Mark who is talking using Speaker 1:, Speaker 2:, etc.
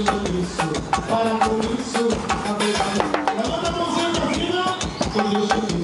Speaker 1: isso. Para com isso, a verdade. Levanta a mãozinha pra cima.